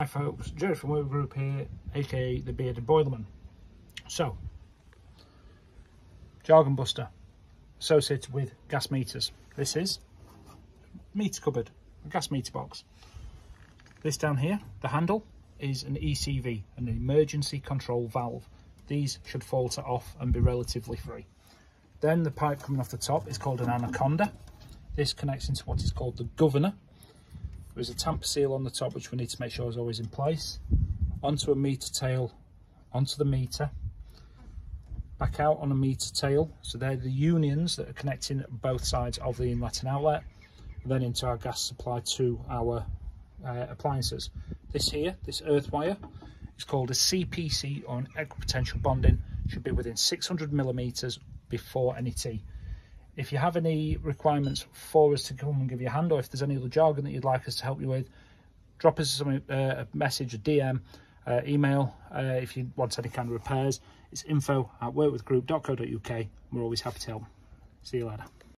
Hi folks, Jerry from Work Group here, aka the Bearded Boilerman. So, jargon buster associated with gas meters. This is meter cupboard, gas meter box. This down here, the handle, is an ECV, an emergency control valve. These should falter off and be relatively free. Then the pipe coming off the top is called an anaconda. This connects into what is called the governor. There's a tamper seal on the top which we need to make sure is always in place. Onto a meter tail, onto the meter, back out on a meter tail. So they're the unions that are connecting both sides of the inlet and outlet. And then into our gas supply to our uh, appliances. This here, this earth wire, is called a CPC or an equipotential bonding. Should be within 600 millimeters before any T. If you have any requirements for us to come and give you a hand, or if there's any other jargon that you'd like us to help you with, drop us some, uh, a message, a DM, uh, email uh, if you want any kind of repairs. It's info at workwithgroup.co.uk. We're always happy to help. See you later.